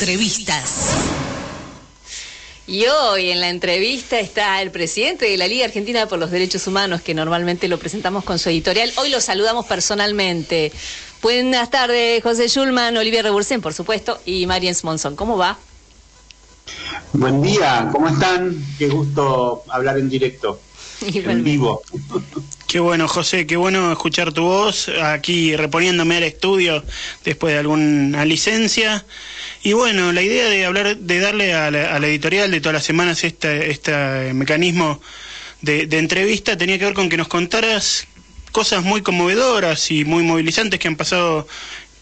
Entrevistas. Y hoy en la entrevista está el presidente de la Liga Argentina por los Derechos Humanos, que normalmente lo presentamos con su editorial. Hoy lo saludamos personalmente. Buenas tardes, José Schulman, Olivia Rebursen, por supuesto, y Marian Monzón. ¿Cómo va? Buen día, ¿cómo están? Qué gusto hablar en directo, en vivo. Qué bueno, José, qué bueno escuchar tu voz aquí reponiéndome al estudio después de alguna licencia. Y bueno, la idea de hablar, de darle a la, editorial de todas las semanas este, este mecanismo de, entrevista tenía que ver con que nos contaras cosas muy conmovedoras y muy movilizantes que han pasado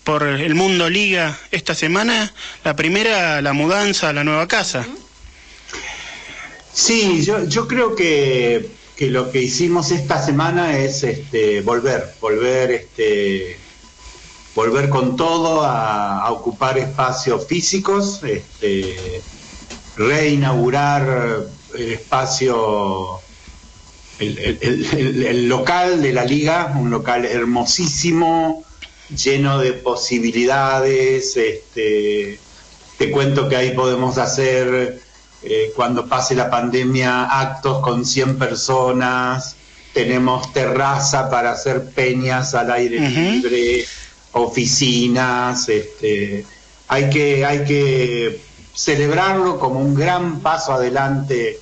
por el mundo liga esta semana. La primera, la mudanza a la nueva casa. Sí, yo, yo creo que que lo que hicimos esta semana es este, volver, volver, este, volver con todo a, ocupar espacios físicos, este, reinaugurar el espacio, el, local de la liga, un local hermosísimo, lleno de posibilidades. Este, te cuento que ahí podemos hacer eh, cuando pase la pandemia, actos con 100 personas, tenemos terraza para hacer peñas al aire libre, oficinas, este, hay, que, hay que celebrarlo como un gran paso adelante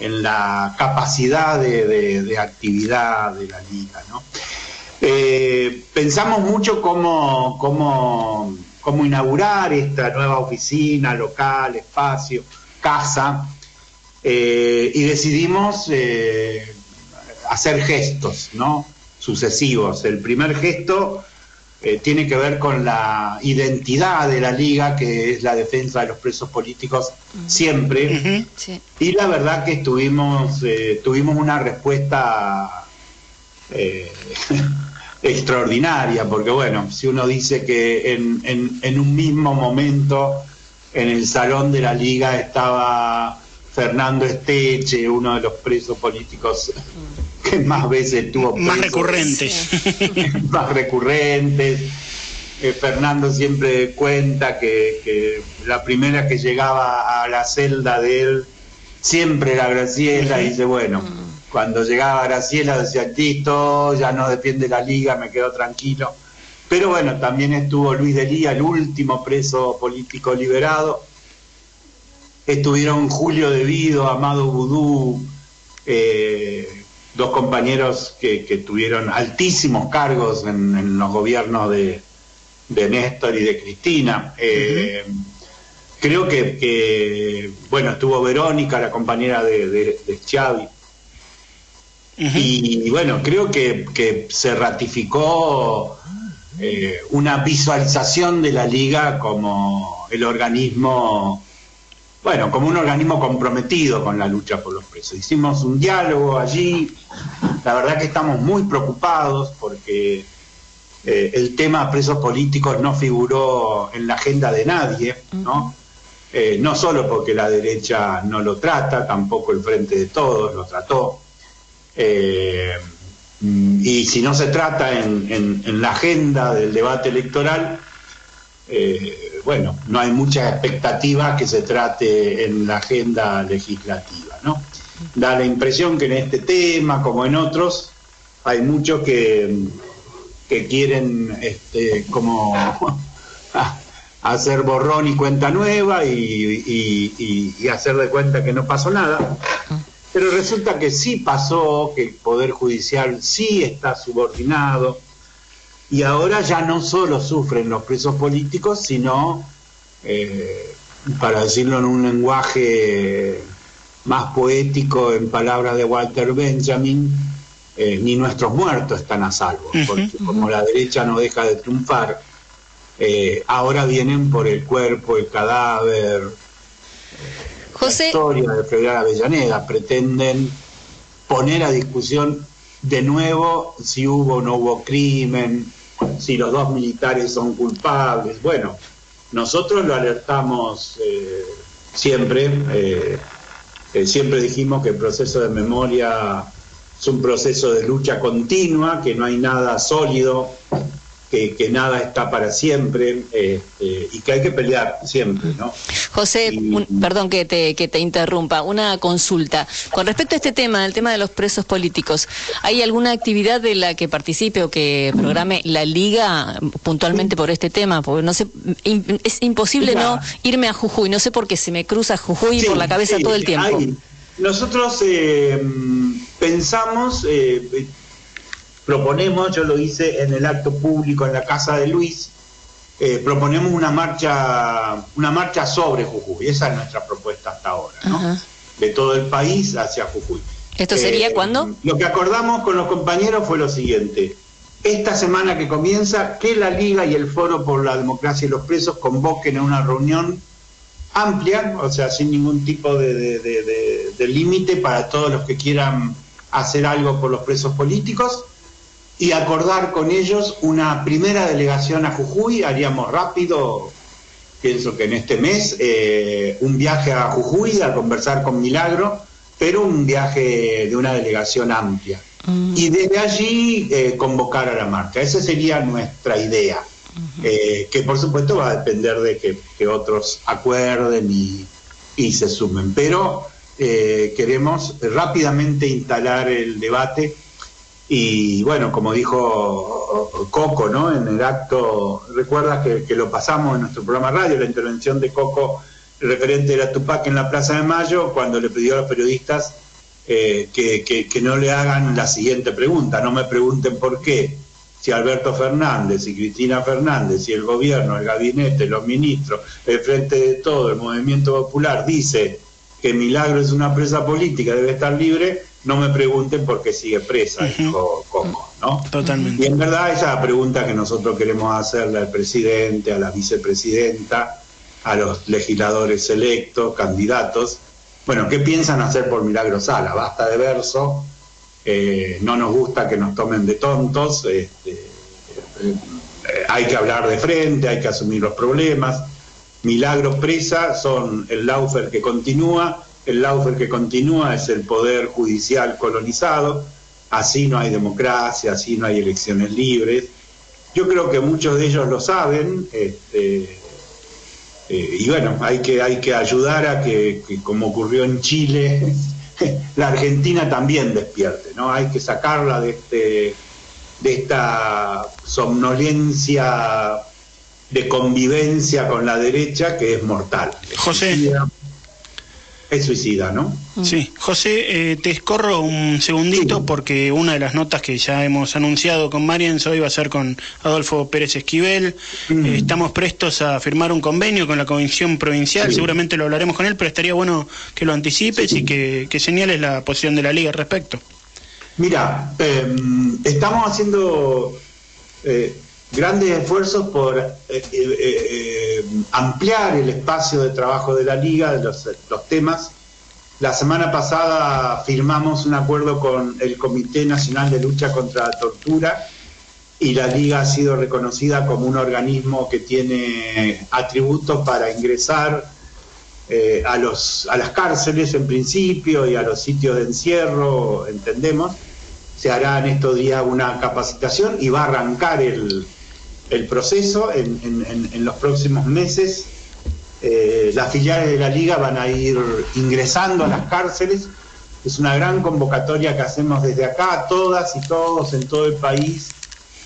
en la capacidad de, actividad de la liga. Eh, pensamos mucho cómo, cómo, cómo inaugurar esta nueva oficina, local, espacio casa eh, y decidimos eh, hacer gestos, ¿no? Sucesivos. El primer gesto eh, tiene que ver con la identidad de la liga, que es la defensa de los presos políticos siempre. Y la verdad que tuvimos, tuvimos una respuesta extraordinaria, porque bueno, si uno dice que en, en un mismo momento en el salón de la liga estaba Fernando Esteche, uno de los presos políticos que más veces tuvo más recurrentes. Más recurrentes. Eh, Fernando siempre cuenta que, la primera que llegaba a la celda de él siempre era Graciela y dice bueno mm. cuando llegaba Graciela decía listo ya no defiende la liga me quedo tranquilo pero bueno, también estuvo Luis Delía, el último preso político liberado. Estuvieron Julio Devido, Amado Vudú, eh, dos compañeros que, tuvieron altísimos cargos en, los gobiernos de, Néstor y de Cristina. Eh, creo que, bueno, estuvo Verónica, la compañera de, de, Xavi. y, bueno, creo que se ratificó eh, una visualización de la liga como el organismo, bueno, como un organismo comprometido con la lucha por los presos. Hicimos un diálogo allí, la verdad que estamos muy preocupados porque eh, el tema presos políticos no figuró en la agenda de nadie, ¿no? Eh, no solo porque la derecha no lo trata, tampoco el Frente de Todos lo trató. Mm, y si no se trata en, la agenda del debate electoral, eh, bueno, no hay mucha expectativa que se trate en la agenda legislativa, ¿no? Da la impresión que en este tema, como en otros, hay muchos que, que quieren este, como hacer borrón y cuenta nueva y, y hacer de cuenta que no pasó nada. Pero resulta que sí pasó, que el Poder Judicial sí está subordinado y ahora ya no solo sufren los presos políticos, sino, eh, para decirlo en un lenguaje más poético, en palabras de Walter Benjamin, eh, ni nuestros muertos están a salvo, porque como la derecha no deja de triunfar, eh, ahora vienen por el cuerpo, el cadáver, La historia de Federal Avellaneda. Pretenden poner a discusión de nuevo si hubo o no hubo crimen, si los dos militares son culpables. Bueno, nosotros lo alertamos eh, siempre, eh, eh, siempre dijimos que el proceso de memoria es un proceso de lucha continua, que no hay nada sólido que, nada está para siempre este, y que hay que pelear siempre, ¿no? José, perdón que te, que te interrumpa, una consulta. Con respecto a este tema, el tema de los presos políticos, ¿hay alguna actividad de la que participe o que programe la Liga puntualmente por este tema? Porque no sé, es imposible no irme a Jujuy, no sé por qué se me cruza Jujuy por la cabeza todo el tiempo. Nosotros eh, pensamos... Eh, proponemos, yo lo hice en el acto público en la casa de Luis, eh, proponemos una marcha, una marcha sobre Jujuy. Esa es nuestra propuesta hasta ahora, ¿no? De todo el país hacia Jujuy. ¿Esto sería eh, cuándo? Lo que acordamos con los compañeros fue lo siguiente. Esta semana que comienza, que la Liga y el Foro por la Democracia y los Presos convoquen a una reunión amplia, o sea, sin ningún tipo de límite para todos los que quieran hacer algo por los presos políticos y acordar con ellos una primera delegación a Jujuy, haríamos rápido, pienso que en este mes, eh, un viaje a Jujuy a conversar con Milagro, pero un viaje de una delegación amplia. Mm. Y desde allí eh, convocar a la marcha. Esa sería nuestra idea, eh, que por supuesto va a depender de que, otros acuerden y, y, se sumen. Pero queremos rápidamente instalar el debate y bueno, como dijo Coco, ¿no? En el acto, recuerdas que, lo pasamos en nuestro programa radio, la intervención de Coco referente a Tupac en la Plaza de Mayo, cuando le pidió a los periodistas eh, que, que, no le hagan la siguiente pregunta, no me pregunten por qué. Si Alberto Fernández y Cristina Fernández y el gobierno, el gabinete, los ministros, el frente de todo, el movimiento popular dice que Milagro es una presa política, debe estar libre, no me pregunten por qué sigue presa, dijo Coco, ¿no? Totalmente. Y en verdad esa es la pregunta que nosotros queremos hacerle al presidente, a la vicepresidenta, a los legisladores electos, candidatos. Bueno, ¿qué piensan hacer por Milagro Sala? Basta de verso, eh, no nos gusta que nos tomen de tontos, este, eh, hay que hablar de frente, hay que asumir los problemas. Milagro presa son el laufer que continúa el laufer que continúa es el poder judicial colonizado, así no hay democracia, así no hay elecciones libres. Yo creo que muchos de ellos lo saben, este, eh, y bueno, hay que, hay que ayudar a que, como ocurrió en Chile, la Argentina también despierte, ¿no? Hay que sacarla de, este, de esta somnolencia de convivencia con la derecha que es mortal. José es suicida, ¿no? Mm. Sí, José, eh, te escorro un segundito porque una de las notas que ya hemos anunciado con Marian hoy va a ser con Adolfo Pérez Esquivel. Mm. Eh, estamos prestos a firmar un convenio con la Comisión Provincial, seguramente lo hablaremos con él, pero estaría bueno que lo anticipes y que, señales la posición de la Liga al respecto. Mira, em, estamos haciendo eh, grandes esfuerzos por eh, eh, eh, ampliar el espacio de trabajo de la liga, de los, temas. La semana pasada firmamos un acuerdo con el Comité Nacional de Lucha contra la Tortura y la liga ha sido reconocida como un organismo que tiene atributos para ingresar a, los, a las cárceles en principio y a los sitios de encierro, entendemos. Se hará en estos días una capacitación y va a arrancar el, el proceso en, los próximos meses. Eh, las filiales de la liga van a ir ingresando a las cárceles. Es una gran convocatoria que hacemos desde acá, todas y todos en todo el país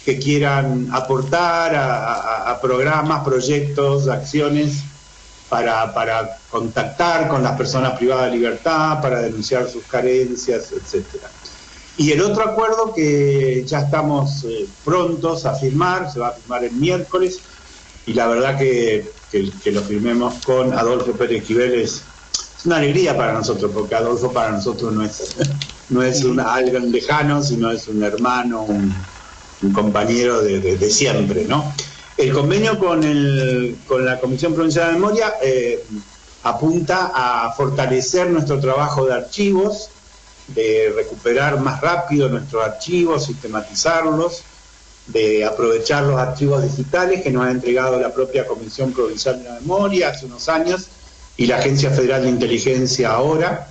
que quieran aportar a, programas, proyectos, acciones para, para, contactar con las personas privadas de libertad, para denunciar sus carencias, etcétera. Y el otro acuerdo que ya estamos eh, prontos a firmar, se va a firmar el miércoles, y la verdad que, que, lo firmemos con Adolfo Pérez Quivel es, una alegría para nosotros, porque Adolfo para nosotros no es, no es un, alguien lejano, sino es un hermano, un, compañero de, siempre, ¿no? El convenio con, el, con la Comisión Provincial de Memoria eh, apunta a fortalecer nuestro trabajo de archivos, de recuperar más rápido nuestros archivos, sistematizarlos, de aprovechar los archivos digitales que nos ha entregado la propia Comisión Provincial de la Memoria hace unos años y la Agencia Federal de Inteligencia ahora.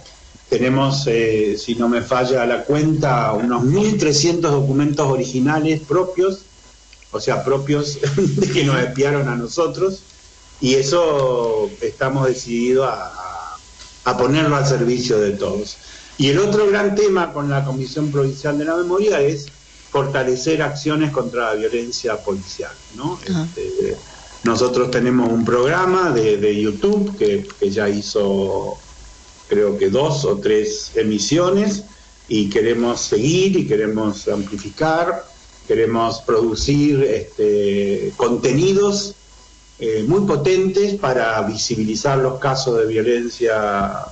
Tenemos, eh, si no me falla la cuenta, unos 1.300 documentos originales propios o sea, propios que nos espiaron a nosotros, y eso estamos decididos a ponerlo al servicio de todos. Y el otro gran tema con la Comisión Provincial de la Memoria es fortalecer acciones contra la violencia policial. ¿no? Este, nosotros tenemos un programa de, YouTube que, ya hizo creo que dos o tres emisiones y queremos seguir y queremos amplificar, queremos producir este, contenidos eh, muy potentes para visibilizar los casos de violencia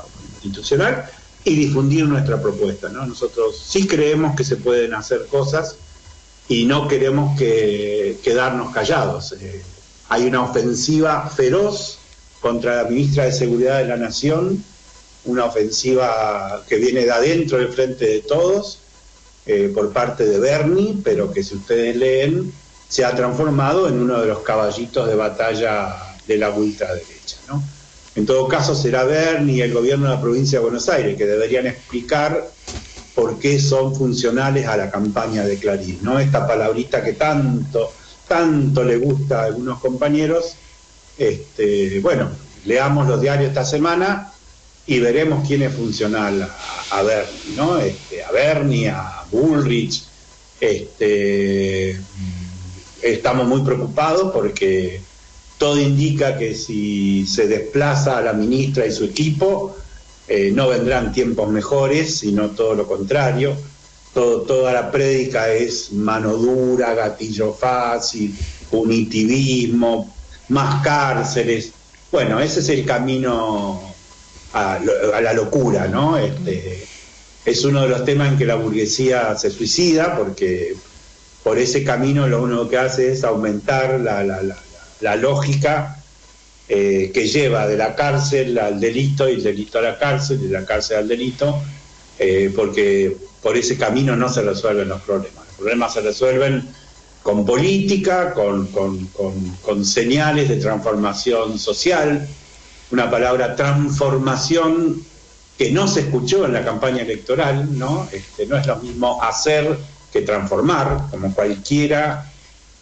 institucional y difundir nuestra propuesta. ¿no? Nosotros sí creemos que se pueden hacer cosas y no queremos que, quedarnos callados. Eh, hay una ofensiva feroz contra la ministra de Seguridad de la Nación, una ofensiva que viene de adentro del frente de todos, eh, por parte de Bernie, pero que si ustedes leen, se ha transformado en uno de los caballitos de batalla de la ultraderecha. ¿no? En todo caso, será Bernie y el gobierno de la provincia de Buenos Aires que deberían explicar por qué son funcionales a la campaña de Clarín, ¿no? Esta palabrita que tanto, tanto le gusta a algunos compañeros. Este, bueno, leamos los diarios esta semana y veremos quién es funcional a, Bernie, ¿no? Este, a Bernie, a Bullrich. Este, estamos muy preocupados porque todo indica que si se desplaza a la ministra y su equipo, eh, no vendrán tiempos mejores, sino todo lo contrario. Toda la prédica es mano dura, gatillo fácil, punitivismo, más cárceles. Bueno, ese es el camino a, la locura, ¿no? Este, es uno de los temas en que la burguesía se suicida, porque por ese camino lo único que hace es aumentar la, la lógica eh, que lleva de la cárcel al delito y del delito a la cárcel y de la cárcel al delito, eh, porque por ese camino no se resuelven los problemas. Los problemas se resuelven con política, con, con, señales de transformación social, una palabra transformación que no se escuchó en la campaña electoral, ¿no? Este, no es lo mismo hacer que transformar, como cualquiera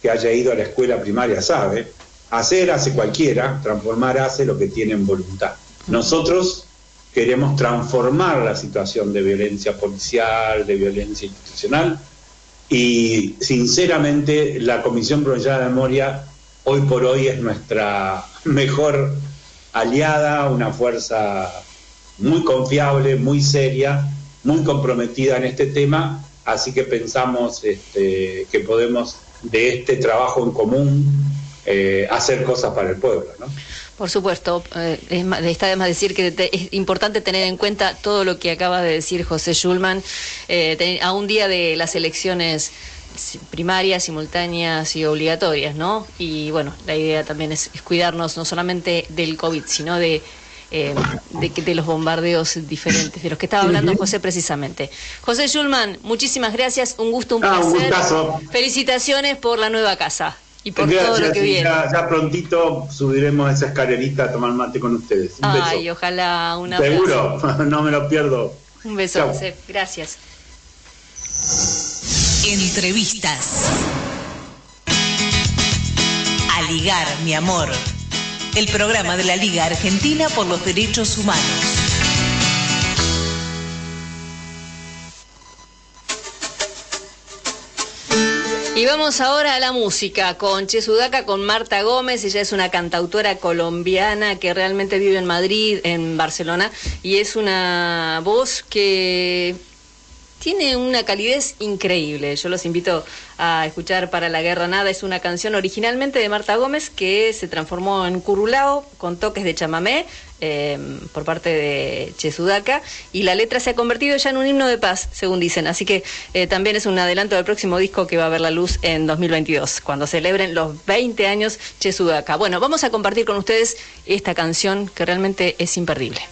que haya ido a la escuela primaria sabe. Hacer hace cualquiera, transformar hace lo que tiene en voluntad. Nosotros queremos transformar la situación de violencia policial, de violencia institucional, y sinceramente la Comisión Provincial de Memoria hoy por hoy es nuestra mejor aliada, una fuerza muy confiable, muy seria, muy comprometida en este tema, así que pensamos este, que podemos de este trabajo en común eh, hacer cosas para el pueblo. ¿no? Por supuesto, eh, está de más decir que es importante tener en cuenta todo lo que acaba de decir José Schulman eh, a un día de las elecciones primarias, simultáneas y obligatorias, ¿no? Y bueno, la idea también es, cuidarnos no solamente del COVID, sino de, de, los bombardeos diferentes, de los que estaba hablando José precisamente. José Schulman, muchísimas gracias, un gusto, un ah, placer. Felicitaciones por la nueva casa y por todo lo que viene. Ya, prontito subiremos esa escalerita a tomar mate con ustedes. Ay, ojalá una Seguro, no me lo pierdo. Un beso, José. Gracias. Entrevistas. A ligar, mi amor. El programa de la Liga Argentina por los Derechos Humanos. Y vamos ahora a la música con Che Sudaca, con Marta Gómez. Ella es una cantautora colombiana que realmente vive en Madrid, en Barcelona, y es una voz que tiene una calidez increíble. Yo los invito a escuchar Para la Guerra Nada. Es una canción originalmente de Marta Gómez que se transformó en curulao con toques de chamamé em, por parte de Chesudaca y la letra se ha convertido ya en un himno de paz, según dicen. Así que eh, también es un adelanto del próximo disco que va a ver la luz en 2022, cuando celebren los 20 años Chesudaca. Bueno, vamos a compartir con ustedes esta canción que realmente es imperdible.